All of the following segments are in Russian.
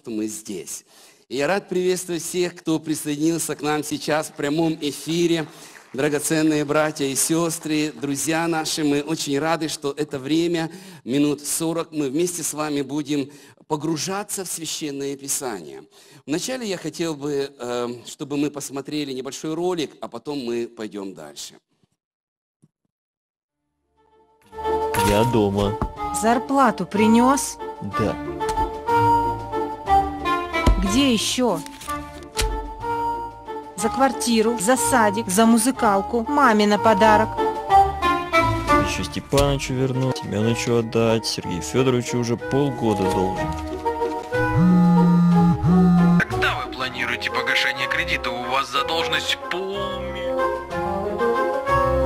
что мы здесь. И я рад приветствовать всех, кто присоединился к нам сейчас в прямом эфире. Драгоценные братья и сестры, друзья наши, мы очень рады, что это время, минут 40, мы вместе с вами будем погружаться в Священное Писание. Вначале я хотел бы, э, чтобы мы посмотрели небольшой ролик, а потом мы пойдем дальше. Я дома. Зарплату принес? Да. Где еще? За квартиру, за садик, за музыкалку, маме на подарок. Еще Степанычу вернуть, Семеновичу отдать, Сергею Федоровичу уже полгода должен. Когда вы планируете погашение кредита? У вас задолженность полми.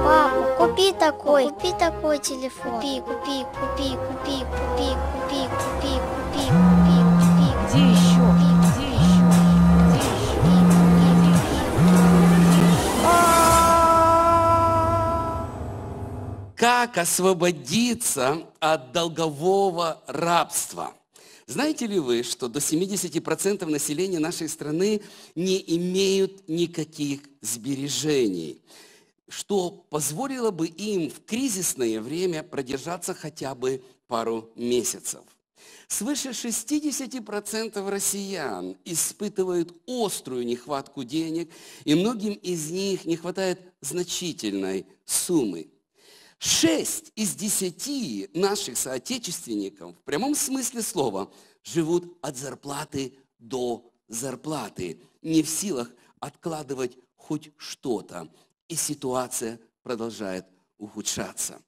Папа, купи такой, купи такой телефон. Купи, купи, купи, купи, купи, купи, купи, купи, купи, купи. Где еще? Как освободиться от долгового рабства? Знаете ли вы, что до 70% населения нашей страны не имеют никаких сбережений, что позволило бы им в кризисное время продержаться хотя бы пару месяцев? Свыше 60% россиян испытывают острую нехватку денег, и многим из них не хватает значительной суммы. Шесть из десяти наших соотечественников в прямом смысле слова живут от зарплаты до зарплаты, не в силах откладывать хоть что-то. И ситуация продолжает ухудшаться.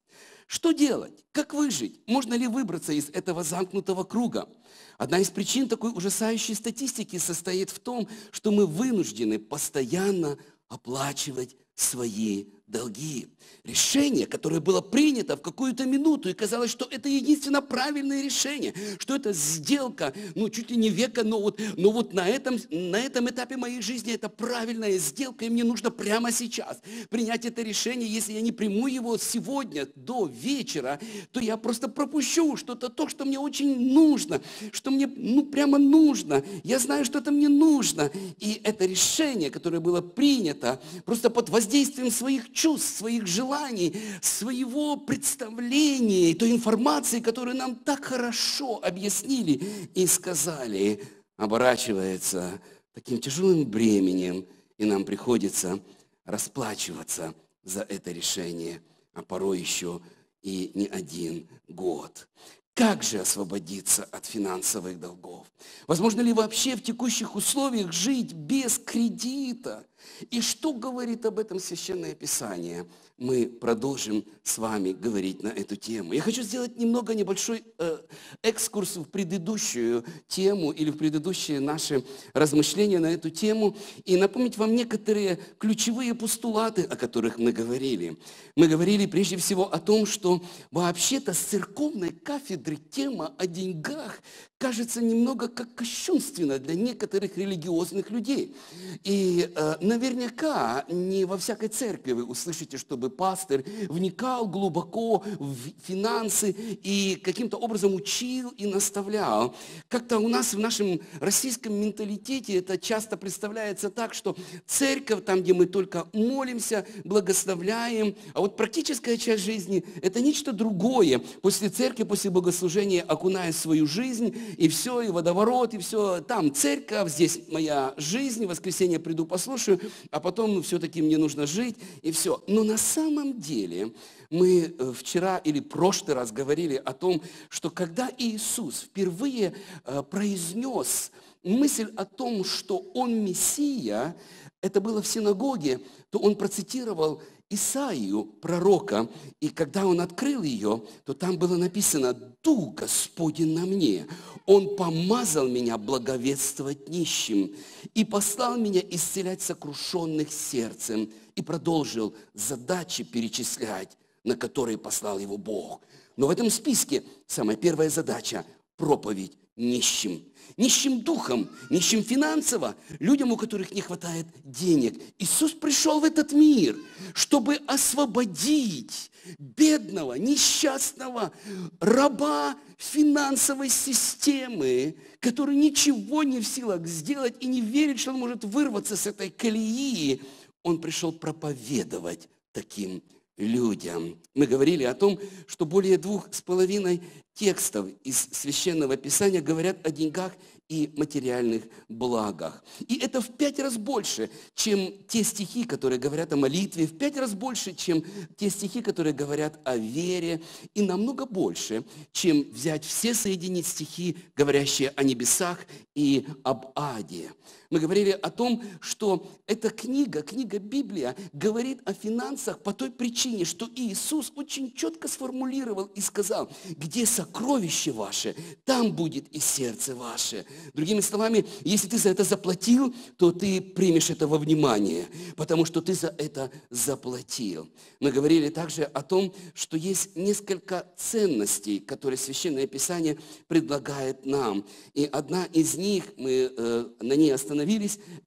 Что делать? Как выжить? Можно ли выбраться из этого замкнутого круга? Одна из причин такой ужасающей статистики состоит в том, что мы вынуждены постоянно оплачивать свои долги. Решение, которое было принято в какую-то минуту, и казалось, что это единственно правильное решение, что это сделка, ну, чуть ли не века, но вот, но вот на, этом, на этом этапе моей жизни это правильная сделка, и мне нужно прямо сейчас принять это решение. Если я не приму его сегодня до вечера, то я просто пропущу что-то, то, что мне очень нужно, что мне, ну, прямо нужно. Я знаю, что это мне нужно. И это решение, которое было принято, просто под воздействием своих чувств, своих желаний, своего представления, той информации, которую нам так хорошо объяснили и сказали, оборачивается таким тяжелым бременем, и нам приходится расплачиваться за это решение, а порой еще и не один год. Как же освободиться от финансовых долгов? Возможно ли вообще в текущих условиях жить без кредита? И что говорит об этом Священное Писание? Мы продолжим с вами говорить на эту тему. Я хочу сделать немного небольшой э, экскурс в предыдущую тему или в предыдущие наши размышления на эту тему и напомнить вам некоторые ключевые постулаты, о которых мы говорили. Мы говорили прежде всего о том, что вообще-то с церковной кафедры тема о деньгах кажется немного как кощунственно для некоторых религиозных людей. И э, наверняка не во всякой церкви вы услышите, чтобы пастор вникал глубоко в финансы и каким-то образом учил и наставлял. Как-то у нас в нашем российском менталитете это часто представляется так, что церковь, там, где мы только молимся, благословляем, а вот практическая часть жизни – это нечто другое. После церкви, после богослужения окуная свою жизнь, и все, и водоворот, и все. Там церковь, здесь моя жизнь, в воскресенье приду послушаю, а потом все-таки мне нужно жить, и все. Но на самом деле мы э, вчера или прошлый раз говорили о том, что когда Иисус впервые э, произнес мысль о том, что Он Мессия, это было в синагоге, то Он процитировал Исаию, пророка, и когда он открыл ее, то там было написано «Дух Господень на мне, Он помазал меня благовествовать нищим и послал меня исцелять сокрушенных сердцем» и продолжил задачи перечислять, на которые послал его Бог. Но в этом списке самая первая задача – проповедь нищим. Нищим духом, нищим финансово, людям, у которых не хватает денег. Иисус пришел в этот мир, чтобы освободить бедного, несчастного раба финансовой системы, который ничего не в силах сделать и не верит, что он может вырваться с этой колеи. Он пришел проповедовать таким людям. Мы говорили о том, что более двух с половиной текстов из Священного Писания говорят о деньгах и материальных благах. И это в пять раз больше, чем те стихи, которые говорят о молитве, в пять раз больше, чем те стихи, которые говорят о вере, и намного больше, чем взять все соединить стихи, говорящие о небесах и об аде. Мы говорили о том, что эта книга, книга Библия, говорит о финансах по той причине, что Иисус очень четко сформулировал и сказал, где сокровище ваше, там будет и сердце ваше. Другими словами, если ты за это заплатил, то ты примешь это во внимание, потому что ты за это заплатил. Мы говорили также о том, что есть несколько ценностей, которые Священное Писание предлагает нам. И одна из них, мы э, на ней остановились,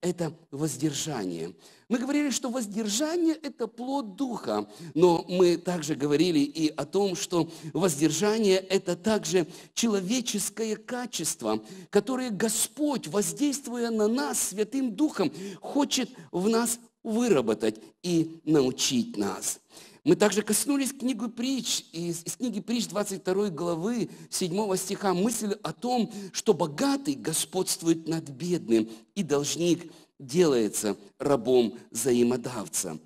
это воздержание. Мы говорили, что воздержание – это плод Духа, но мы также говорили и о том, что воздержание – это также человеческое качество, которое Господь, воздействуя на нас Святым Духом, хочет в нас выработать и научить нас. Мы также коснулись книги притч, из, из книги притч 22 главы 7 стиха, мысль о том, что богатый господствует над бедным, и должник делается рабом взаимодавца.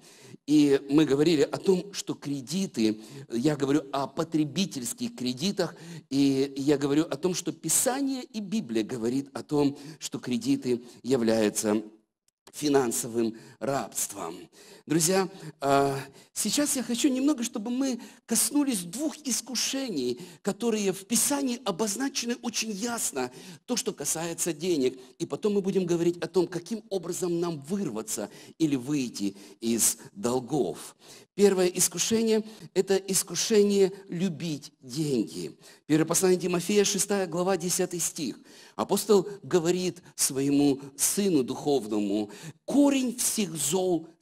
И мы говорили о том, что кредиты, я говорю о потребительских кредитах, и я говорю о том, что Писание и Библия говорит о том, что кредиты являются финансовым рабством. Друзья, а, сейчас я хочу немного, чтобы мы коснулись двух искушений, которые в Писании обозначены очень ясно, то, что касается денег. И потом мы будем говорить о том, каким образом нам вырваться или выйти из долгов. Первое искушение – это искушение любить деньги. Первое послание Тимофея, 6 глава, 10 стих. Апостол говорит своему сыну духовному, корень всех зол –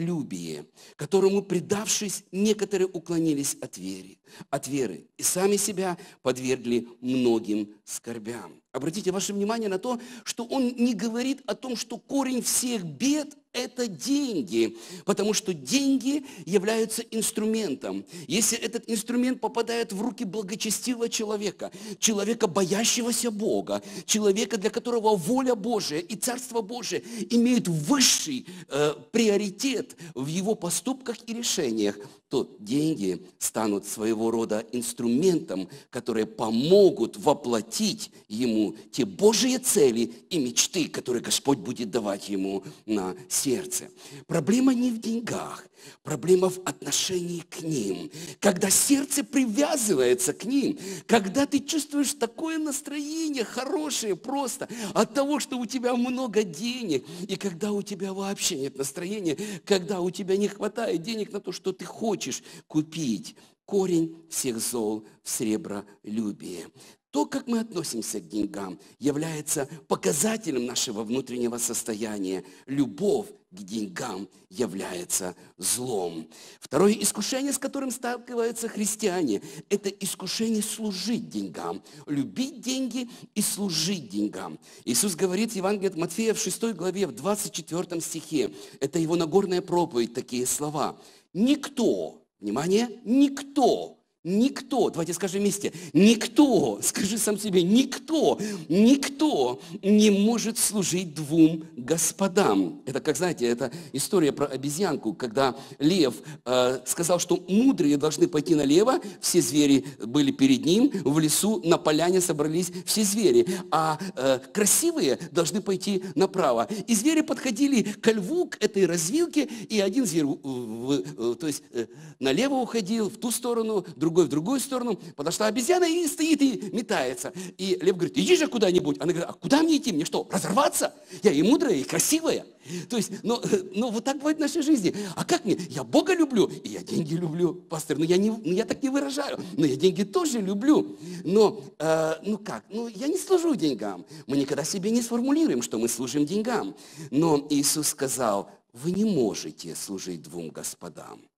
сребролюбие, которому, предавшись, некоторые уклонились от веры, от веры и сами себя подвергли многим скорбям. Обратите ваше внимание на то, что он не говорит о том, что корень всех бед – это деньги, потому что деньги являются инструментом. Если этот инструмент попадает в руки благочестивого человека, человека, боящегося Бога, человека, для которого воля Божия и Царство Божие имеют высший э, приоритет в его поступках и решениях, то деньги станут своего рода инструментом, которые помогут воплотить ему те Божьи цели и мечты, которые Господь будет давать ему на сердце. Проблема не в деньгах, проблема в отношении к ним. Когда сердце привязывается к ним, когда ты чувствуешь такое настроение хорошее просто от того, что у тебя много денег, и когда у тебя вообще нет настроения, когда у тебя не хватает денег на то, что ты хочешь купить, корень всех зол в сребролюбие. То, как мы относимся к деньгам, является показателем нашего внутреннего состояния. Любовь к деньгам является злом. Второе искушение, с которым сталкиваются христиане, это искушение служить деньгам, любить деньги и служить деньгам. Иисус говорит в Евангелии от Матфея в 6 главе, в 24 стихе, это его Нагорная проповедь, такие слова. Никто, внимание, никто Никто, давайте скажем вместе, никто, скажи сам себе, никто, никто не может служить двум господам. Это, как знаете, это история про обезьянку, когда лев э, сказал, что мудрые должны пойти налево, все звери были перед ним, в лесу на поляне собрались все звери, а э, красивые должны пойти направо. И звери подходили к льву, к этой развилке, и один зверь, э, э, то есть э, налево уходил, в ту сторону, другой другой в другую сторону. Подошла обезьяна и стоит и метается. И лев говорит, иди же куда-нибудь. Она говорит, а куда мне идти? Мне что, разорваться? Я и мудрая, и красивая. То есть, но, но вот так бывает в нашей жизни. А как мне? Я Бога люблю, и я деньги люблю, пастор. Но я, не, ну, я так не выражаю. Но я деньги тоже люблю. Но, э, ну как? Ну, я не служу деньгам. Мы никогда себе не сформулируем, что мы служим деньгам. Но Иисус сказал, вы не можете служить двум господам.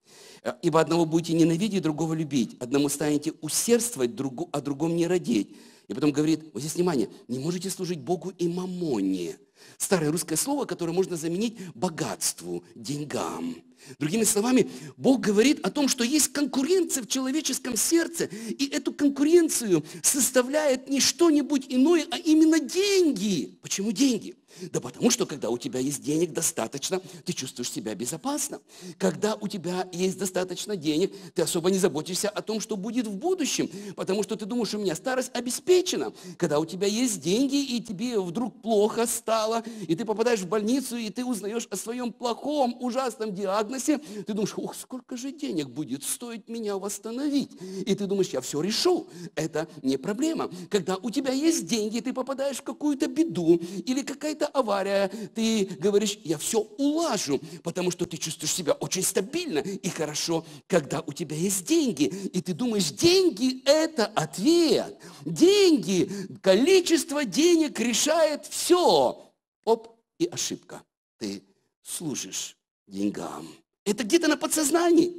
Э, Ибо одного будете ненавидеть, другого любить. Одному станете усердствовать, другу, а другому не родить. И потом говорит, вот здесь внимание, не можете служить Богу и мамоне. Старое русское слово, которое можно заменить богатству, деньгам. Другими словами, Бог говорит о том, что есть конкуренция в человеческом сердце, и эту конкуренцию составляет не что-нибудь иное, а именно деньги. Почему деньги? Да потому что, когда у тебя есть денег достаточно, ты чувствуешь себя безопасно. Когда у тебя есть достаточно денег, ты особо не заботишься о том, что будет в будущем, потому что ты думаешь, у меня старость обеспечена. Когда у тебя есть деньги, и тебе вдруг плохо стало, и ты попадаешь в больницу, и ты узнаешь о своем плохом, ужасном диагнозе, ты думаешь, ох, сколько же денег будет стоить меня восстановить. И ты думаешь, я все решу. Это не проблема. Когда у тебя есть деньги, ты попадаешь в какую-то беду, или какая-то авария, ты говоришь, я все улажу, потому что ты чувствуешь себя очень стабильно и хорошо, когда у тебя есть деньги. И ты думаешь, деньги – это ответ. Деньги, количество денег решает все. Оп, и ошибка. Ты служишь деньгам. Это где-то на подсознании.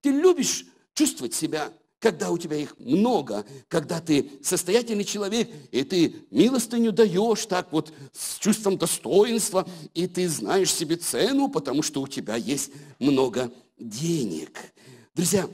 Ты любишь чувствовать себя когда у тебя их много, когда ты состоятельный человек, и ты милостыню даешь так вот с чувством достоинства, и ты знаешь себе цену, потому что у тебя есть много денег. Друзья,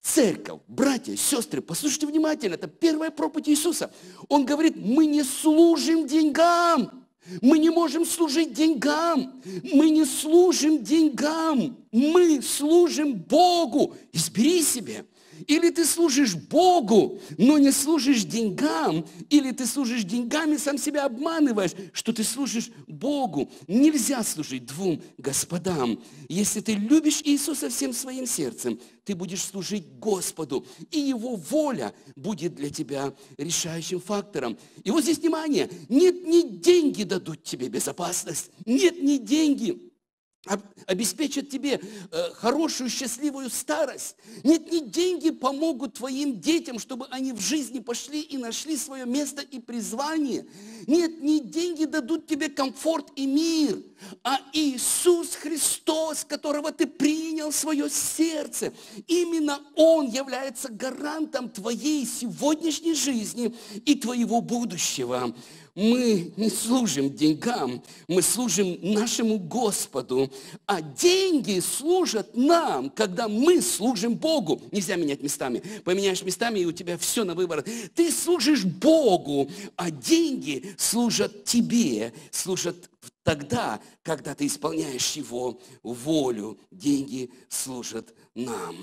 церковь, братья, сестры, послушайте внимательно, это первая проповедь Иисуса. Он говорит, мы не служим деньгам, мы не можем служить деньгам. Мы не служим деньгам. Мы служим Богу. Избери себе. Или ты служишь Богу, но не служишь деньгам, или ты служишь деньгами, сам себя обманываешь, что ты служишь Богу. Нельзя служить двум господам. Если ты любишь Иисуса всем своим сердцем, ты будешь служить Господу, и Его воля будет для тебя решающим фактором. И вот здесь внимание, нет, не деньги дадут тебе безопасность, нет, не деньги обеспечат тебе э, хорошую, счастливую старость. Нет, не деньги помогут твоим детям, чтобы они в жизни пошли и нашли свое место и призвание. Нет, не деньги дадут тебе комфорт и мир, а Иисус Христос, которого ты принял в свое сердце. Именно Он является гарантом твоей сегодняшней жизни и твоего будущего мы не служим деньгам, мы служим нашему Господу, а деньги служат нам, когда мы служим Богу. Нельзя менять местами. Поменяешь местами, и у тебя все на выбор. Ты служишь Богу, а деньги служат тебе, служат тогда, когда ты исполняешь Его волю. Деньги служат нам.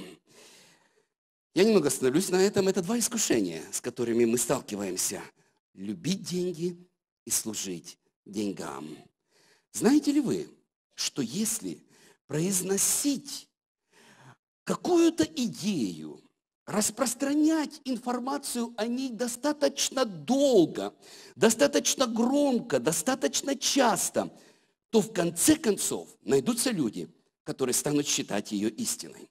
Я немного остановлюсь на этом. Это два искушения, с которыми мы сталкиваемся – любить деньги и служить деньгам. Знаете ли вы, что если произносить какую-то идею, распространять информацию о ней достаточно долго, достаточно громко, достаточно часто, то в конце концов найдутся люди, которые станут считать ее истиной.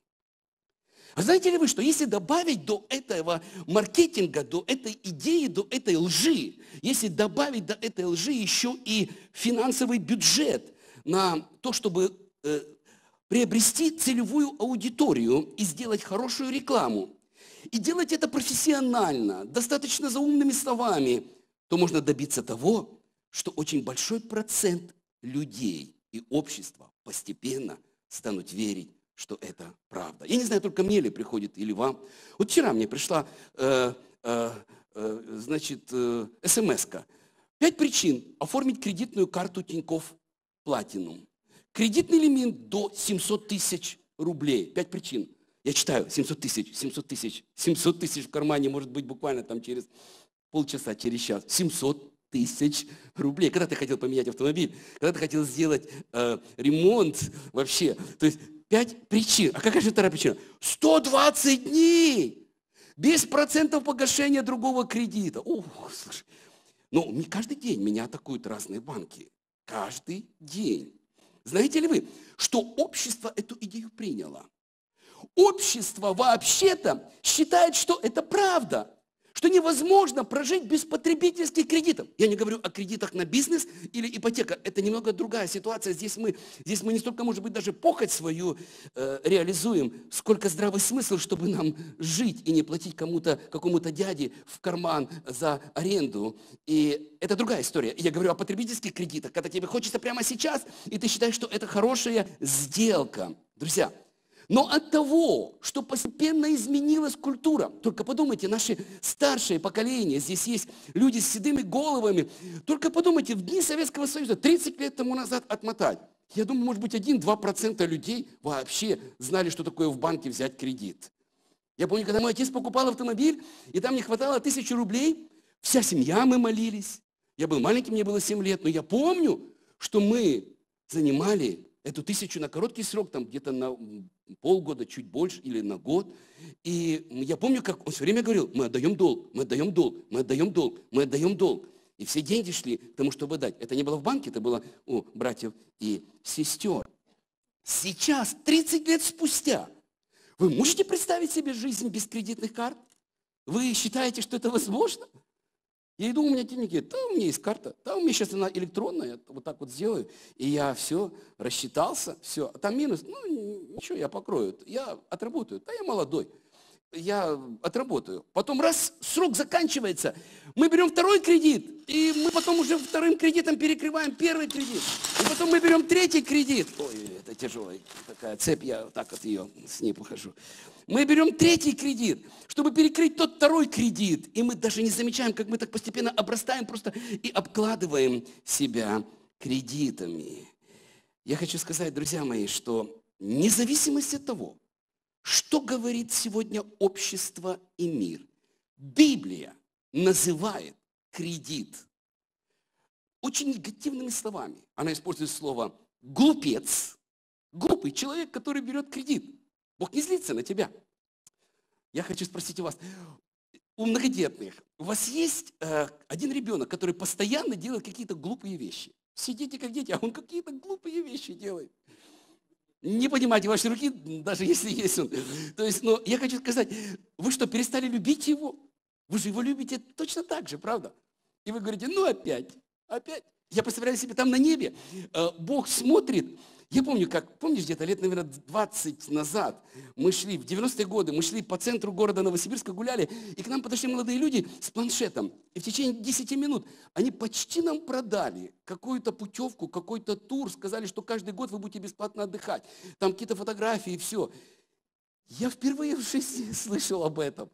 А знаете ли вы, что если добавить до этого маркетинга, до этой идеи, до этой лжи, если добавить до этой лжи еще и финансовый бюджет на то, чтобы э, приобрести целевую аудиторию и сделать хорошую рекламу, и делать это профессионально, достаточно заумными словами, то можно добиться того, что очень большой процент людей и общества постепенно станут верить что это правда. Я не знаю, только мне ли приходит или вам. Вот вчера мне пришла, э, э, э, значит, э, смс-ка. Пять причин оформить кредитную карту Тиньков Платинум. Кредитный лимит до 700 тысяч рублей. Пять причин. Я читаю, 700 тысяч, 700 тысяч, 700 тысяч в кармане, может быть, буквально там через полчаса, через час. 700 тысяч рублей. Когда ты хотел поменять автомобиль, когда ты хотел сделать э, ремонт вообще. То есть пять причин. А какая же вторая причина? 120 дней. без процентов погашения другого кредита. Ух, слушай, ну, не каждый день меня атакуют разные банки. Каждый день. Знаете ли вы, что общество эту идею приняло? Общество вообще-то считает, что это правда что невозможно прожить без потребительских кредитов. Я не говорю о кредитах на бизнес или ипотека. Это немного другая ситуация. Здесь мы, здесь мы не столько, может быть, даже похоть свою э, реализуем, сколько здравый смысл, чтобы нам жить и не платить кому-то, какому-то дяде в карман за аренду. И это другая история. Я говорю о потребительских кредитах, когда тебе хочется прямо сейчас, и ты считаешь, что это хорошая сделка. Друзья, но от того, что постепенно изменилась культура, только подумайте, наши старшие поколения, здесь есть люди с седыми головами, только подумайте, в дни Советского Союза, 30 лет тому назад отмотать, я думаю, может быть, 1-2% людей вообще знали, что такое в банке взять кредит. Я помню, когда мой отец покупал автомобиль, и там не хватало тысячи рублей, вся семья мы молились. Я был маленький, мне было 7 лет, но я помню, что мы занимали эту тысячу на короткий срок, там где-то на полгода, чуть больше или на год. И я помню, как он все время говорил, мы отдаем долг, мы отдаем долг, мы отдаем долг, мы отдаем долг. И все деньги шли к тому, чтобы дать. Это не было в банке, это было у братьев и сестер. Сейчас, 30 лет спустя, вы можете представить себе жизнь без кредитных карт? Вы считаете, что это возможно? Я иду, у меня деньги, да, у меня есть карта, да, у меня сейчас она электронная, вот так вот сделаю, и я все, рассчитался, все, там минус, ну, ничего, я покрою, я отработаю, да, я молодой, я отработаю. Потом раз срок заканчивается, мы берем второй кредит, и мы потом уже вторым кредитом перекрываем первый кредит. И потом мы берем третий кредит. Ой, это тяжелая такая цепь, я так вот ее с ней похожу. Мы берем третий кредит, чтобы перекрыть тот второй кредит. И мы даже не замечаем, как мы так постепенно обрастаем просто и обкладываем себя кредитами. Я хочу сказать, друзья мои, что независимость от того, что говорит сегодня общество и мир, Библия называет кредит очень негативными словами. Она использует слово глупец, глупый человек, который берет кредит. Бог не злится на тебя. Я хочу спросить у вас, у многодетных, у вас есть э, один ребенок, который постоянно делает какие-то глупые вещи. Сидите как дети, а он какие-то глупые вещи делает. Не понимаете ваши руки, даже если есть он. То есть, ну, я хочу сказать, вы что, перестали любить его? Вы же его любите точно так же, правда? И вы говорите, ну опять, опять. Я представляю себе там на небе, э, Бог смотрит, я помню, как, помнишь, где-то лет, наверное, 20 назад мы шли, в 90-е годы, мы шли по центру города Новосибирска, гуляли, и к нам подошли молодые люди с планшетом. И в течение 10 минут они почти нам продали какую-то путевку, какой-то тур, сказали, что каждый год вы будете бесплатно отдыхать. Там какие-то фотографии и все. Я впервые в жизни слышал об этом.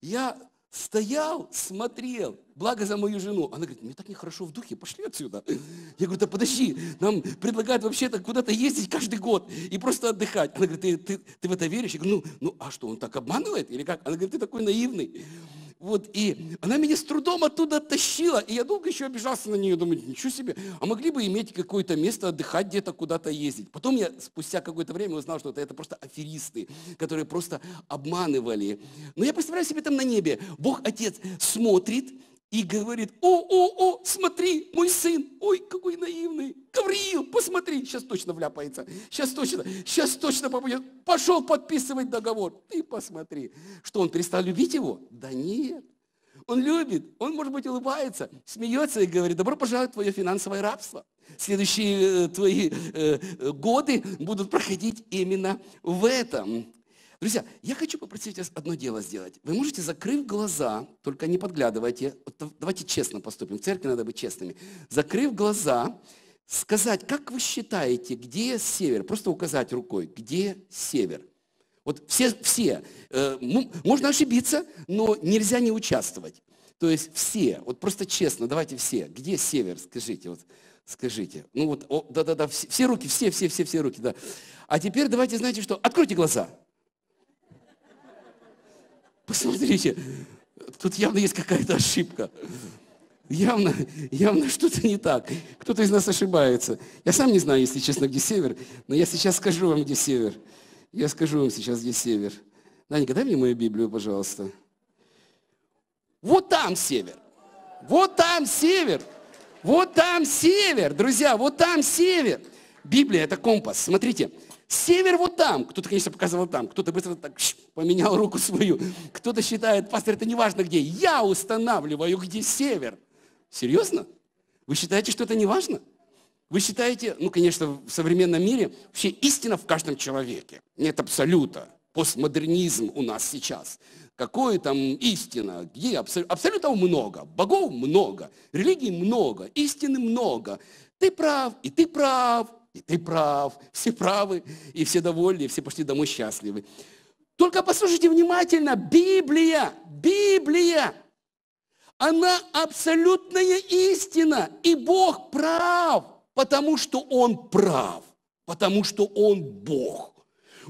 Я Стоял, смотрел, благо за мою жену. Она говорит, мне так нехорошо в духе, пошли отсюда. Я говорю, да подожди, нам предлагают вообще-то куда-то ездить каждый год и просто отдыхать. Она говорит, ты, ты, ты в это веришь? Я говорю, ну, ну а что, он так обманывает или как? Она говорит, ты такой наивный. Вот, и она меня с трудом оттуда тащила, и я долго еще обижался на нее, думаю, ничего себе, а могли бы иметь какое-то место, отдыхать где-то, куда-то ездить. Потом я спустя какое-то время узнал, что это, просто аферисты, которые просто обманывали. Но я представляю себе там на небе, Бог Отец смотрит и говорит, о, о, о, смотри, мой сын, ой, какой наивный, Гавриил, посмотри, сейчас точно вляпается, сейчас точно, сейчас точно попадет, пошел подписывать договор. Ты посмотри, что он перестал любить его? Да нет, он любит, он, может быть, улыбается, смеется и говорит, добро пожаловать в твое финансовое рабство. Следующие э, твои э, э годы будут проходить именно в этом. Друзья, я хочу попросить вас одно дело сделать. Вы можете, закрыв глаза, только не подглядывайте, давайте честно поступим, в церкви надо быть честными. Закрыв глаза, сказать, как вы считаете, где север? Просто указать рукой, где север? Вот все, все. Э, можно ошибиться, но нельзя не участвовать. То есть все, вот просто честно, давайте все. Где север, скажите, вот, скажите. Ну вот, да-да-да, все, все руки, все, все, все, все руки, да. А теперь давайте, знаете что, откройте глаза. Посмотрите, тут явно есть какая-то ошибка. Явно, явно что-то не так. Кто-то из нас ошибается. Я сам не знаю, если честно, где север, но я сейчас скажу вам, где север. Я скажу вам сейчас, где север. Данька, дай мне мою Библию, пожалуйста. Вот там север. Вот там север. Вот там север, друзья, вот там север. Библия – это компас. Смотрите, север вот там. Кто-то, конечно, показывал там. Кто-то быстро так шш, поменял руку свою. Кто-то считает, пастор, это не важно где. Я устанавливаю, где север. Серьезно? Вы считаете, что это не важно? Вы считаете, ну, конечно, в современном мире вообще истина в каждом человеке. Нет абсолюта. Постмодернизм у нас сейчас. Какое там истина? Где? Абсо- Абсолютов много. Богов много. Религий много. Истины много. Ты прав, и ты прав, и ты прав. Все правы, и все довольны, и все пошли домой счастливы. Только послушайте внимательно. Библия, Библия, она абсолютная истина. И Бог прав, потому что Он прав, потому что Он Бог.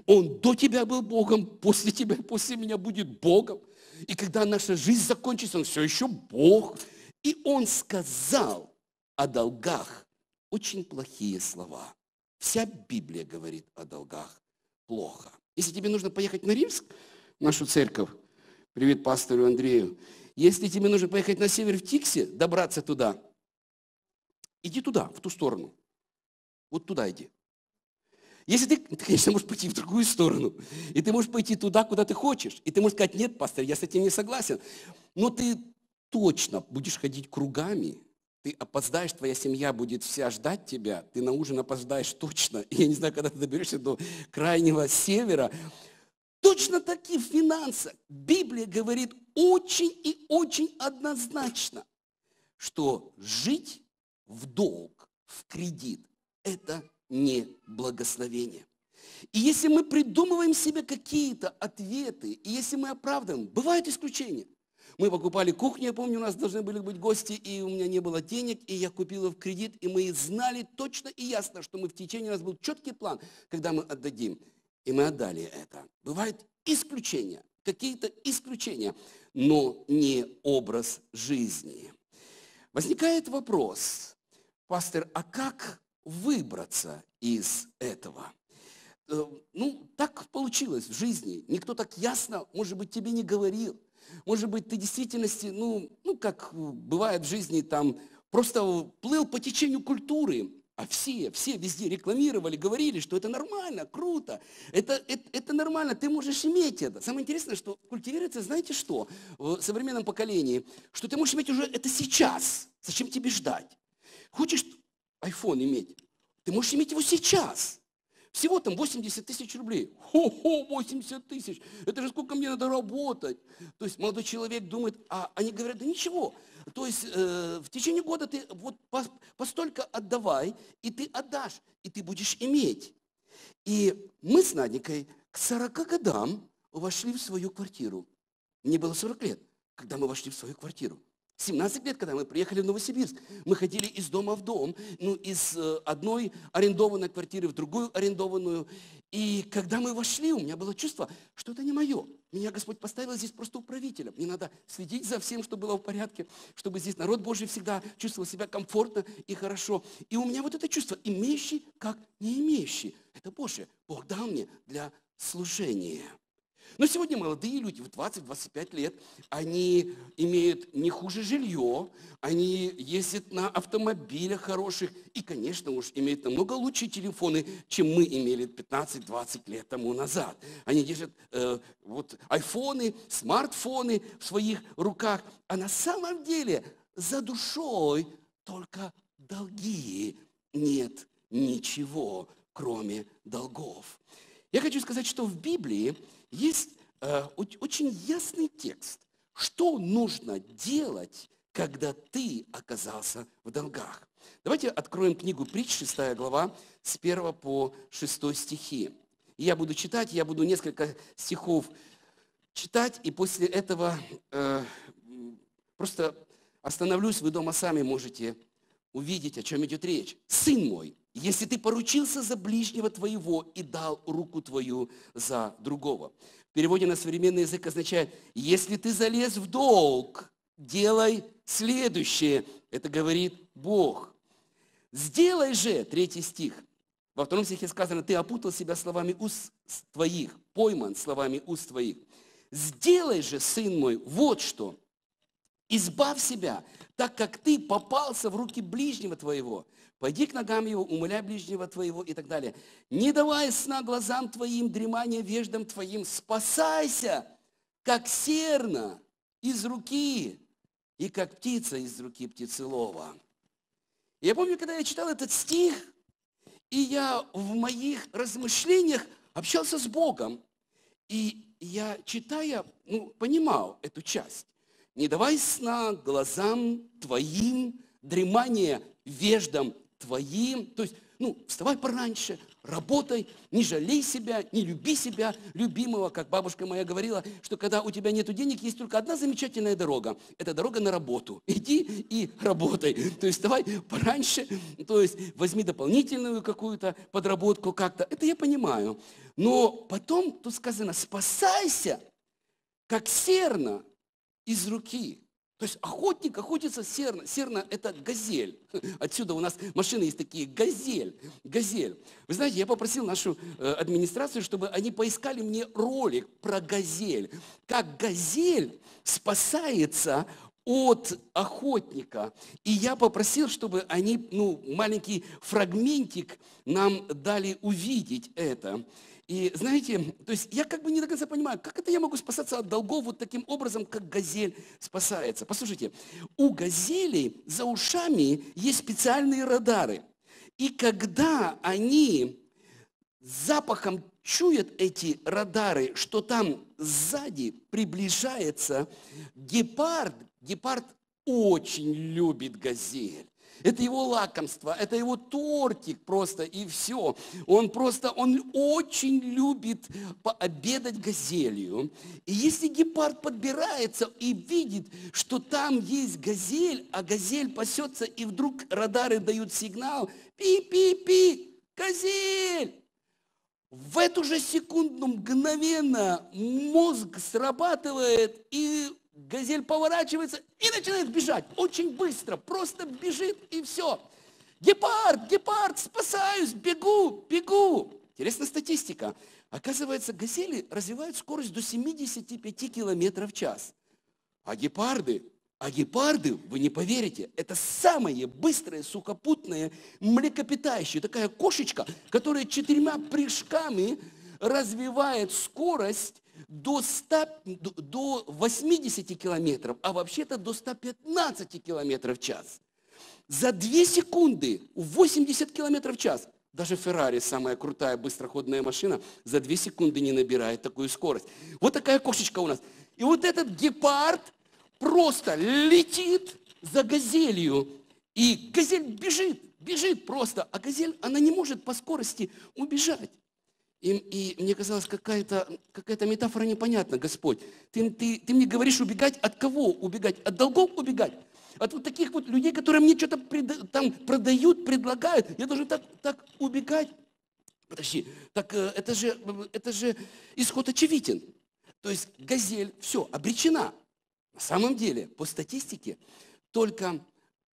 Он до тебя был Богом, после тебя, после меня будет Богом. И когда наша жизнь закончится, Он все еще Бог. И Он сказал о долгах очень плохие слова. Вся Библия говорит о долгах плохо. Если тебе нужно поехать на Римск, в нашу церковь, привет пастору Андрею, если тебе нужно поехать на север в Тиксе, добраться туда, иди туда, в ту сторону. Вот туда иди. Если ты, ты, конечно, можешь пойти в другую сторону, и ты можешь пойти туда, куда ты хочешь, и ты можешь сказать, нет, пастор, я с этим не согласен, но ты точно будешь ходить кругами, ты опоздаешь, твоя семья будет вся ждать тебя, ты на ужин опоздаешь точно, и я не знаю, когда ты доберешься до крайнего севера, Точно таки в финансах Библия говорит очень и очень однозначно, что жить в долг, в кредит – это не благословение. И если мы придумываем себе какие-то ответы, и если мы оправдываем, бывают исключения. Мы покупали кухню, я помню, у нас должны были быть гости, и у меня не было денег, и я купила в кредит, и мы знали точно и ясно, что мы в течение, у нас был четкий план, когда мы отдадим. И мы отдали это. Бывают исключения, какие-то исключения, но не образ жизни. Возникает вопрос, пастор, а как выбраться из этого? Э, Ну, так получилось в жизни. Никто так ясно, может быть, тебе не говорил. Может быть, ты в действительности, ну, ну, как бывает в жизни, там, просто плыл по течению культуры. А все, все везде рекламировали, говорили, что это нормально, круто, это, это, это нормально, ты можешь иметь это. Самое интересное, что культивируется, знаете что, в современном поколении, что ты можешь иметь уже это сейчас. Зачем тебе ждать? Хочешь iPhone иметь? Ты можешь иметь его сейчас. Всего там 80 тысяч рублей. Хо-хо, 80 тысяч. Это же сколько мне надо работать. То есть молодой человек думает, а они говорят, да ничего. То есть э, в течение года ты вот по- постолько отдавай, и ты отдашь, и ты будешь иметь. И мы с Наденькой к 40 годам вошли в свою квартиру. Мне было 40 лет, когда мы вошли в свою квартиру. 17 лет, когда мы приехали в Новосибирск, мы ходили из дома в дом, ну, из э, одной арендованной квартиры в другую арендованную. И когда мы вошли, у меня было чувство, что это не мое. Меня Господь поставил здесь просто управителем. Мне надо следить за всем, чтобы было в порядке, чтобы здесь народ Божий всегда чувствовал себя комфортно и хорошо. И у меня вот это чувство, имеющий как не имеющий. Это Божье. Бог дал мне для служения. Но сегодня молодые люди в 20-25 лет, они имеют не хуже жилье, они ездят на автомобилях хороших и, конечно, уж имеют намного лучшие телефоны, чем мы имели 15-20 лет тому назад. Они держат э, вот айфоны, смартфоны в своих руках, а на самом деле за душой только долги. Нет ничего, кроме долгов. Я хочу сказать, что в Библии есть э, оч- очень ясный текст, что нужно делать, когда ты оказался в долгах. Давайте откроем книгу Притч, 6 глава, с 1 по 6 стихи. Я буду читать, я буду несколько стихов читать, и после этого э, просто остановлюсь, вы дома сами можете увидеть, о чем идет речь. Сын мой, если ты поручился за ближнего твоего и дал руку твою за другого. В переводе на современный язык означает, если ты залез в долг, делай следующее. Это говорит Бог. Сделай же, третий стих. Во втором стихе сказано, ты опутал себя словами уст твоих, пойман словами уст твоих. Сделай же, сын мой, вот что. Избавь себя, так как ты попался в руки ближнего твоего. Пойди к ногам его, умоляй ближнего твоего и так далее. Не давай сна глазам твоим, дремания веждам твоим. Спасайся, как серна из руки и как птица из руки птицелова. Я помню, когда я читал этот стих, и я в моих размышлениях общался с Богом, и я, читая, ну, понимал эту часть. Не давай сна глазам твоим, дремание веждам твоим. То есть, ну, вставай пораньше, работай, не жалей себя, не люби себя, любимого, как бабушка моя говорила, что когда у тебя нет денег, есть только одна замечательная дорога. Это дорога на работу. Иди и работай. То есть вставай пораньше, то есть возьми дополнительную какую-то подработку как-то. Это я понимаю. Но потом тут сказано, спасайся, как серна из руки. То есть охотник охотится серна. Серна – это газель. Отсюда у нас машины есть такие газель. Газель. Вы знаете, я попросил нашу э, администрацию, чтобы они поискали мне ролик про газель. Как газель спасается от охотника. И я попросил, чтобы они, ну, маленький фрагментик нам дали увидеть это. И знаете, то есть я как бы не до конца понимаю, как это я могу спасаться от долгов вот таким образом, как газель спасается. Послушайте, у газелей за ушами есть специальные радары. И когда они запахом чуют эти радары, что там сзади приближается гепард, гепард очень любит газель. Это его лакомство, это его тортик просто, и все. Он просто, он очень любит пообедать газелью. И если гепард подбирается и видит, что там есть газель, а газель пасется, и вдруг радары дают сигнал, пи-пи-пи, газель! В эту же секунду мгновенно мозг срабатывает, и газель поворачивается и начинает бежать. Очень быстро, просто бежит и все. Гепард, гепард, спасаюсь, бегу, бегу. Интересная статистика. Оказывается, газели развивают скорость до 75 километров в час. А гепарды, а гепарды, вы не поверите, это самые быстрые сухопутные млекопитающие. Такая кошечка, которая четырьмя прыжками развивает скорость до, 100, до 80 километров, а вообще-то до 115 километров в час. За 2 секунды 80 километров в час. Даже Феррари, самая крутая быстроходная машина, за 2 секунды не набирает такую скорость. Вот такая кошечка у нас. И вот этот гепард просто летит за газелью. И газель бежит, бежит просто. А газель, она не может по скорости убежать. И, и мне казалось, какая-то какая метафора непонятна, Господь. Ты, ты, ты мне говоришь убегать от кого? Убегать? От долгов убегать? От вот таких вот людей, которые мне что-то там продают, предлагают. Я должен так, так убегать? Подожди, так э, это же, это же исход очевиден. То есть газель, все, обречена. На самом деле, по статистике, только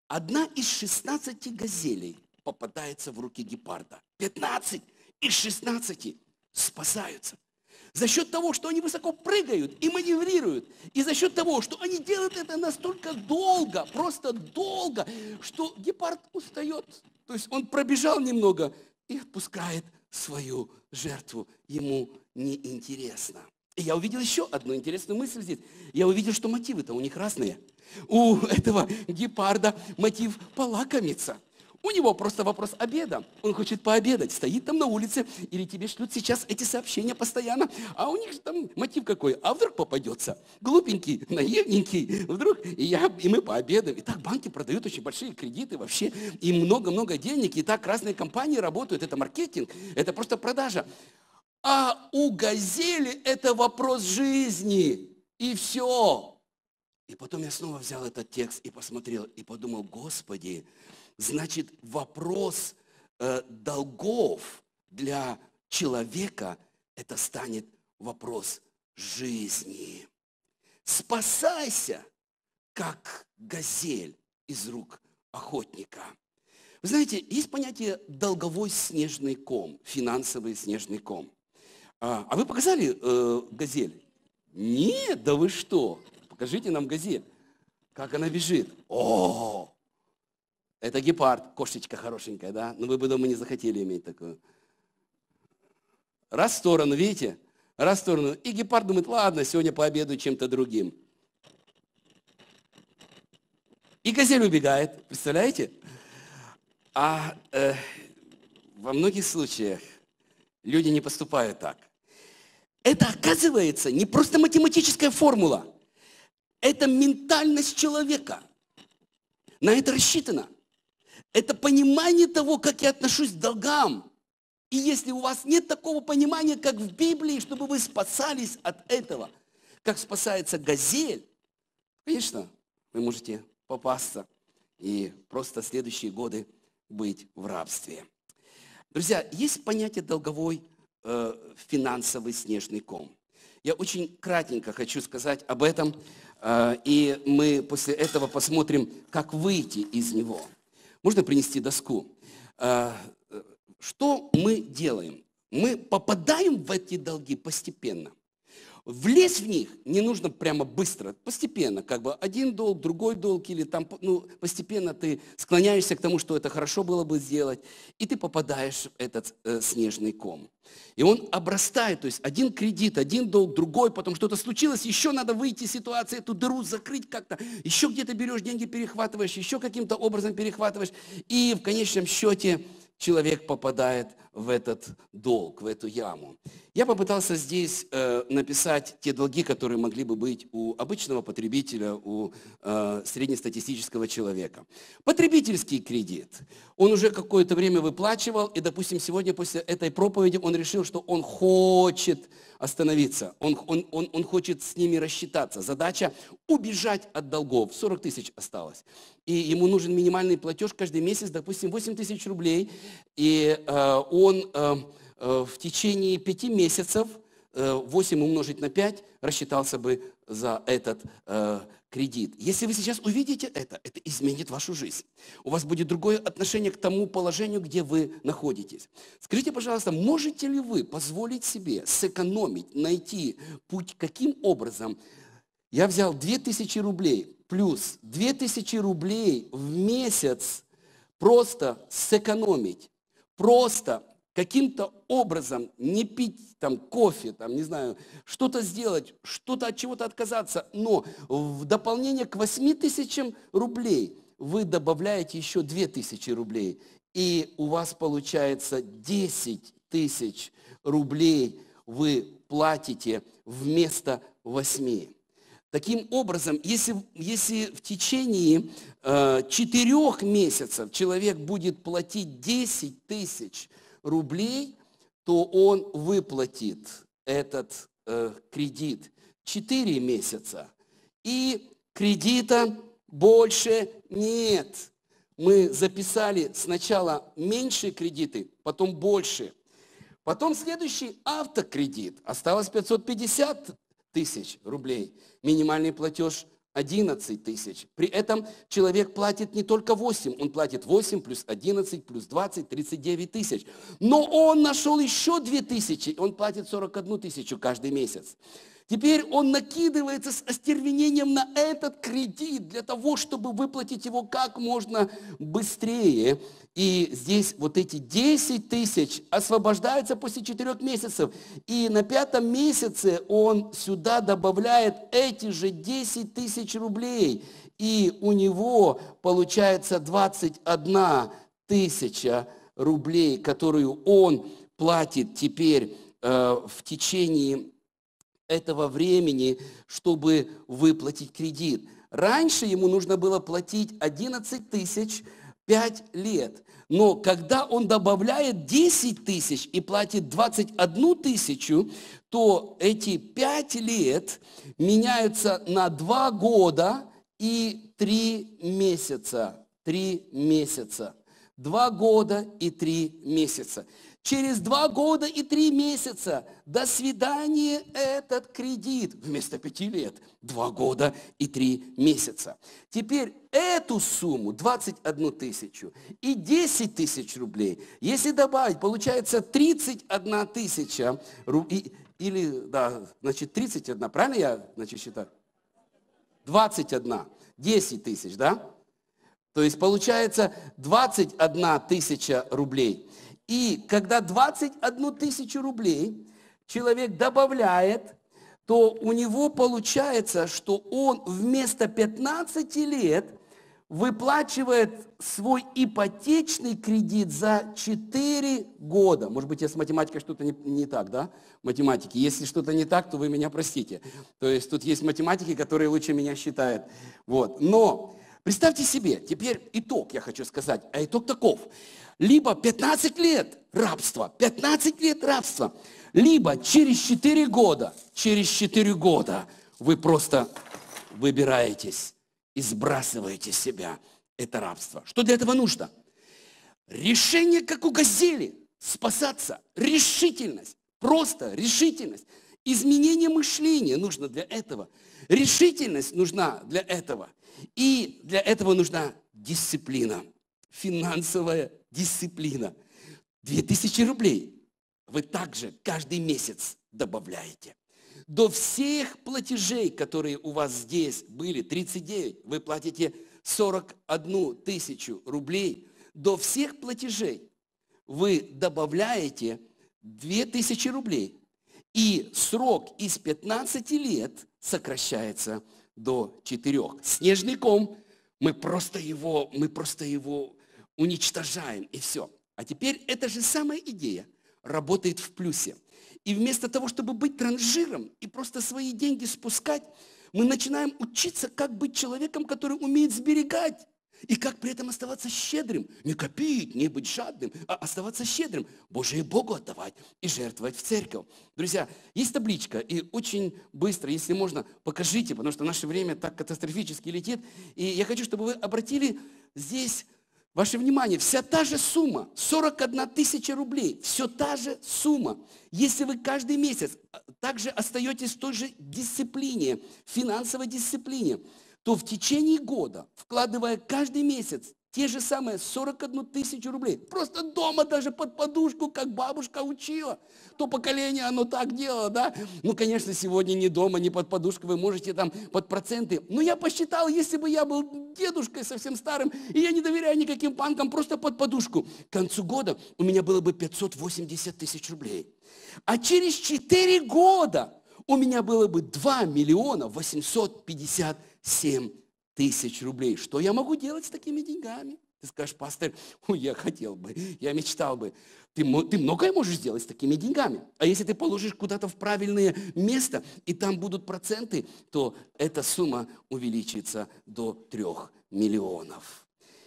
одна из 16 газелей попадается в руки гепарда. 15 из 16 спасаются. За счет того, что они высоко прыгают и маневрируют. И за счет того, что они делают это настолько долго, просто долго, что гепард устает. То есть он пробежал немного и отпускает свою жертву. Ему неинтересно. И я увидел еще одну интересную мысль здесь. Я увидел, что мотивы-то у них разные. У этого гепарда мотив полакомиться – у него просто вопрос обеда. Он хочет пообедать, стоит там на улице, или тебе шлют сейчас эти сообщения постоянно. А у них же там мотив какой? А вдруг попадется? Глупенький, наивненький. Вдруг и, я, и мы пообедаем. И так банки продают очень большие кредиты вообще. И много-много денег. И так разные компании работают. Это маркетинг, это просто продажа. А у газели это вопрос жизни. И все. И потом я снова взял этот текст и посмотрел, и подумал, Господи, Значит, вопрос э, долгов для человека это станет вопрос жизни. Спасайся, как газель из рук охотника. Вы знаете, есть понятие долговой снежный ком, финансовый снежный ком. А, а вы показали э, газель? Нет, да вы что? Покажите нам газель. Как она бежит. О, это гепард, кошечка хорошенькая, да? Но вы бы дома не захотели иметь такую. Раз в сторону, видите? Раз в сторону. И гепард думает, ладно, сегодня пообедаю чем-то другим. И газель убегает, представляете? А э, во многих случаях люди не поступают так. Это оказывается не просто математическая формула. Это ментальность человека. На это рассчитано. Это понимание того, как я отношусь к долгам. И если у вас нет такого понимания, как в Библии, чтобы вы спасались от этого, как спасается газель, конечно, вы можете попасться и просто следующие годы быть в рабстве. Друзья, есть понятие долговой э, финансовый снежный ком. Я очень кратенько хочу сказать об этом, э, и мы после этого посмотрим, как выйти из него. Можно принести доску? Э, что мы делаем? Мы попадаем в эти долги постепенно. Влезть в них не нужно прямо быстро, постепенно, как бы один долг, другой долг, или там, ну, постепенно ты склоняешься к тому, что это хорошо было бы сделать, и ты попадаешь в этот э, снежный ком. И он обрастает, то есть один кредит, один долг, другой, потом что-то случилось, еще надо выйти из ситуации, эту дыру закрыть как-то, еще где-то берешь деньги, перехватываешь, еще каким-то образом перехватываешь, и в конечном счете человек попадает в этот долг, в эту яму. Я попытался здесь э, написать те долги, которые могли бы быть у обычного потребителя, у э, среднестатистического человека. Потребительский кредит. Он уже какое-то время выплачивал, и, допустим, сегодня после этой проповеди он решил, что он хочет остановиться, он, он, он, он хочет с ними рассчитаться. Задача убежать от долгов. 40 тысяч осталось. И ему нужен минимальный платеж каждый месяц, допустим, 8 тысяч рублей. И э, он э, э, в течение пяти месяцев э, 8 умножить на 5 рассчитался бы за этот э, кредит. Если вы сейчас увидите это, это изменит вашу жизнь. У вас будет другое отношение к тому положению, где вы находитесь. Скажите, пожалуйста, можете ли вы позволить себе сэкономить, найти путь, каким образом я взял 2000 рублей плюс 2000 рублей в месяц просто сэкономить, просто каким-то образом не пить там кофе, там, не знаю, что-то сделать, что-то от чего-то отказаться, но в дополнение к 8 тысячам рублей вы добавляете еще 2 тысячи рублей, и у вас получается 10 тысяч рублей вы платите вместо 8. Таким образом, если, если в течение э, четырех месяцев человек будет платить 10 тысяч рублей, то он выплатит этот э, кредит 4 месяца. И кредита больше нет. Мы записали сначала меньшие кредиты, потом больше. Потом следующий автокредит. Осталось 550 тысяч рублей. Минимальный платеж 11 тысяч. При этом человек платит не только 8, он платит 8 плюс 11 плюс 20, 39 тысяч. Но он нашел еще 2 тысячи, он платит 41 тысячу каждый месяц. Теперь он накидывается с остервенением на этот кредит для того, чтобы выплатить его как можно быстрее. И здесь вот эти 10 тысяч освобождаются после 4 месяцев. И на пятом месяце он сюда добавляет эти же 10 тысяч рублей. И у него получается 21 тысяча рублей, которую он платит теперь э, в течение этого времени, чтобы выплатить кредит. Раньше ему нужно было платить 11 тысяч 5 лет. Но когда он добавляет 10 тысяч и платит 21 тысячу, то эти 5 лет меняются на 2 года и 3 месяца. 3 месяца. 2 года и 3 месяца. Через два года и три месяца. До свидания этот кредит. Вместо пяти лет. Два года и три месяца. Теперь эту сумму, 21 тысячу и 10 тысяч рублей, если добавить, получается 31 тысяча рублей. Или, да, значит, 31, правильно я, значит, считаю? 21. 10 тысяч, да? То есть получается 21 тысяча рублей. И когда 21 тысячу рублей человек добавляет, то у него получается, что он вместо 15 лет выплачивает свой ипотечный кредит за 4 года. Может быть, я с математикой что-то не, не так, да? Математики. Если что-то не так, то вы меня простите. То есть тут есть математики, которые лучше меня считают. Вот. Но представьте себе, теперь итог я хочу сказать. А итог таков. Либо 15 лет рабства, 15 лет рабства, либо через 4 года, через 4 года вы просто выбираетесь и сбрасываете себя это рабство. Что для этого нужно? Решение, как у газели, спасаться, решительность, просто решительность. Изменение мышления нужно для этого. Решительность нужна для этого. И для этого нужна дисциплина, финансовая дисциплина. 2000 рублей вы также каждый месяц добавляете. До всех платежей, которые у вас здесь были, 39, вы платите 41 тысячу рублей. До всех платежей вы добавляете 2000 рублей. И срок из 15 лет сокращается до 4. Снежный ком, мы просто его, мы просто его уничтожаем, и все. А теперь эта же самая идея работает в плюсе. И вместо того, чтобы быть транжиром и просто свои деньги спускать, мы начинаем учиться, как быть человеком, который умеет сберегать. И как при этом оставаться щедрым. Не копить, не быть жадным, а оставаться щедрым. Божие Богу отдавать и жертвовать в церковь. Друзья, есть табличка, и очень быстро, если можно, покажите, потому что наше время так катастрофически летит. И я хочу, чтобы вы обратили здесь Ваше внимание, вся та же сумма, 41 тысяча рублей, все та же сумма. Если вы каждый месяц а, также остаетесь в той же дисциплине, финансовой дисциплине, то в течение года, вкладывая каждый месяц те же самые 41 тысячу рублей. Просто дома даже под подушку, как бабушка учила. То поколение, оно так делало, да? Ну, конечно, сегодня не дома, не под подушкой, вы можете там под проценты. Но я посчитал, если бы я был дедушкой совсем старым, и я не доверяю никаким банкам, просто под подушку, к концу года у меня было бы 580 тысяч рублей. А через 4 года у меня было бы 2 миллиона 857 тысяч рублей. Что я могу делать с такими деньгами? Ты скажешь, пастор, я хотел бы, я мечтал бы. Ты, ты многое можешь сделать с такими деньгами. А если ты положишь куда-то в правильное место, и там будут проценты, то эта сумма увеличится до трех миллионов.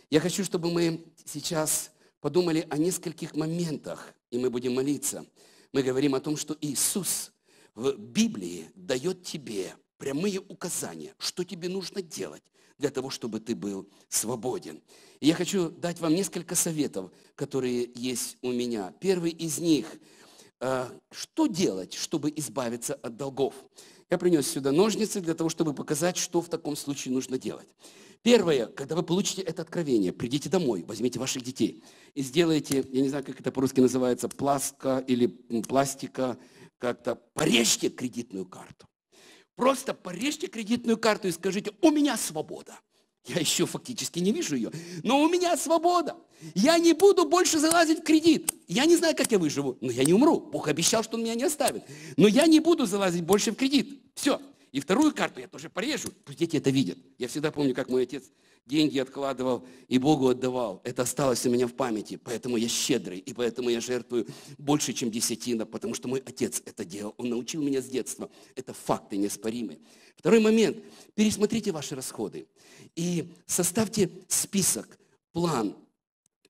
Я хочу, чтобы мы сейчас подумали о нескольких моментах, и мы будем молиться. Мы говорим о том, что Иисус в Библии дает тебе прямые указания, что тебе нужно делать, для того, чтобы ты был свободен. И я хочу дать вам несколько советов, которые есть у меня. Первый из них э, – что делать, чтобы избавиться от долгов? Я принес сюда ножницы для того, чтобы показать, что в таком случае нужно делать. Первое, когда вы получите это откровение, придите домой, возьмите ваших детей и сделайте, я не знаю, как это по-русски называется, пласка или пластика, как-то порежьте кредитную карту. Просто порежьте кредитную карту и скажите, у меня свобода. Я еще фактически не вижу ее, но у меня свобода. Я не буду больше залазить в кредит. Я не знаю, как я выживу, но я не умру. Бог обещал, что он меня не оставит. Но я не буду залазить больше в кредит. Все. И вторую карту я тоже порежу. Пусть дети это видят. Я всегда помню, как мой отец деньги откладывал и Богу отдавал. Это осталось у меня в памяти, поэтому я щедрый, и поэтому я жертвую больше, чем десятина, потому что мой отец это делал. Он научил меня с детства. Это факты неоспоримые. Второй момент. Пересмотрите ваши расходы и составьте список, план,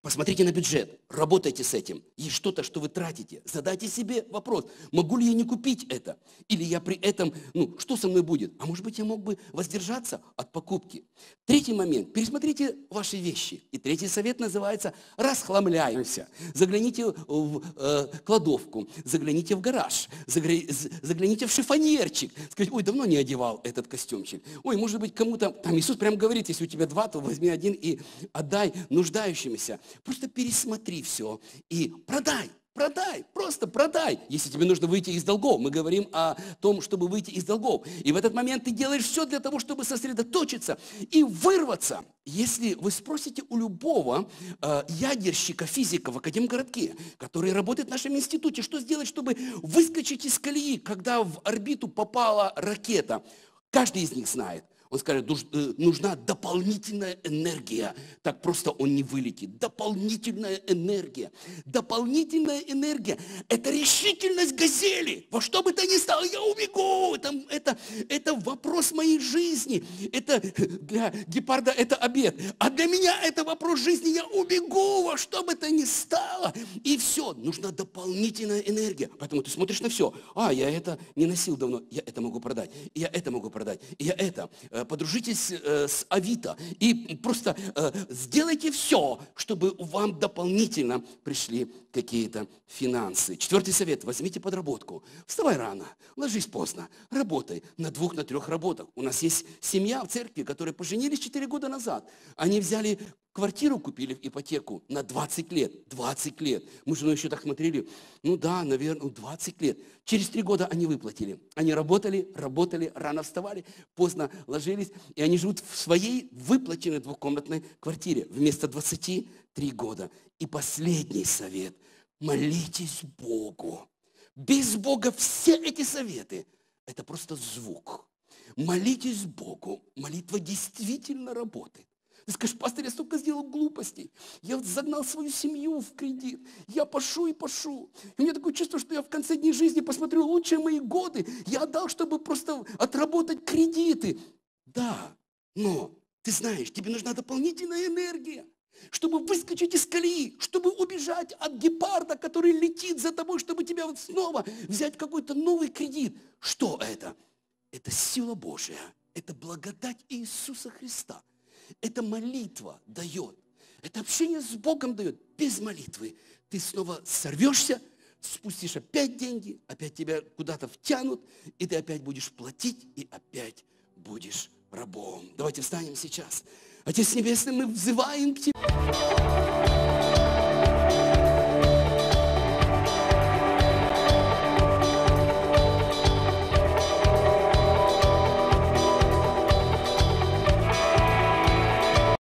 Посмотрите на бюджет, работайте с этим. Есть что-то, что вы тратите. Задайте себе вопрос, могу ли я не купить это? Или я при этом, ну, что со мной будет? А может быть, я мог бы воздержаться от покупки? Третий момент, пересмотрите ваши вещи. И третий совет называется «расхламляемся». Загляните в э, кладовку, загляните в гараж, загляните в шифонерчик. Скажите, ой, давно не одевал этот костюмчик. Ой, может быть, кому-то, там Иисус прям говорит, если у тебя два, то возьми один и отдай нуждающимся. Просто пересмотри все и продай. Продай, просто продай, если тебе нужно выйти из долгов. Мы говорим о том, чтобы выйти из долгов. И в этот момент ты делаешь все для того, чтобы сосредоточиться и вырваться. Если вы спросите у любого э, ядерщика, физика в Академгородке, который работает в нашем институте, что сделать, чтобы выскочить из колеи, когда в орбиту попала ракета, каждый из них знает. Он скажет, «Нуж- э, нужна дополнительная энергия. Так просто он не вылетит. Дополнительная энергия. Дополнительная энергия. Это решительность газели. Во что бы то ни стало, я убегу. Это, это, это вопрос моей жизни. Это для гепарда это обед. А для меня это вопрос жизни. Я убегу во что бы то ни стало. И все. Нужна дополнительная энергия. Поэтому ты смотришь на все. А, я это не носил давно. Я это могу продать. Я это могу продать. Я это. Э, Подружитесь э, с Авито. И просто э, сделайте все, чтобы вам дополнительно пришли какие-то финансы. Четвертый совет. Возьмите подработку. Вставай рано. Ложись поздно. Работай на двух, на трех работах. У нас есть семья в церкви, которые поженились 4 года назад. Они взяли Квартиру купили в ипотеку на 20 лет. 20 лет. Мы с женой еще так смотрели. Ну да, наверное, 20 лет. Через три года они выплатили. Они работали, работали, рано вставали, поздно ложились. И они живут в своей выплаченной двухкомнатной квартире вместо 23 года. И последний совет. Молитесь Богу. Без Бога все эти советы – это просто звук. Молитесь Богу. Молитва действительно работает. Ты скажешь, пастор, я столько сделал глупостей. Я вот загнал свою семью в кредит. Я пошу и пошу. И у меня такое чувство, что я в конце дней жизни посмотрю лучшие мои годы. Я отдал, чтобы просто отработать кредиты. Да, но ты знаешь, тебе нужна дополнительная энергия чтобы выскочить из колеи, чтобы убежать от гепарда, который летит за тобой, чтобы тебя вот снова взять какой-то новый кредит. Что это? Это сила Божья, это благодать Иисуса Христа. Это молитва дает. Это общение с Богом дает. Без молитвы ты снова сорвешься, спустишь опять деньги, опять тебя куда-то втянут, и ты опять будешь платить, и опять будешь рабом. Давайте встанем сейчас. Отец Небесный, мы взываем к Тебе.